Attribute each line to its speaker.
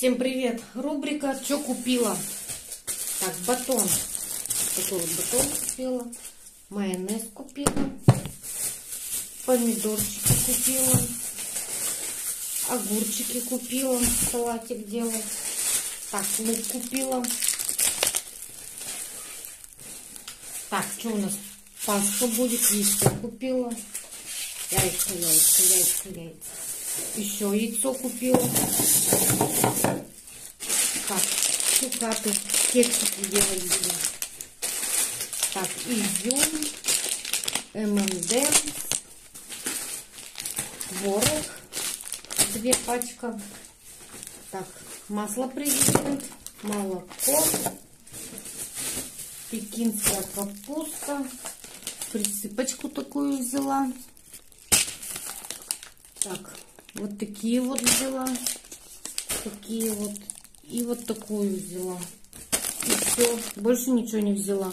Speaker 1: Всем привет! Рубрика «Что купила?» Так, батон. Такой вот батон купила. Майонез купила. Помидорчики купила. Огурчики купила. Салатик делать. Так, лук купила. Так, что у нас? Паста будет. Яйцо купила. Яйца, яйца, яйца, яйца. Еще яйцо купила. Так, цукаты, кексики будем. Так, изюм, ММД, творог, две пачка. Так, масло президент, молоко, пекинская капуста, присыпочку такую взяла. Так, вот такие вот взяла. Такие вот. И вот такую взяла. И все. Больше ничего не взяла.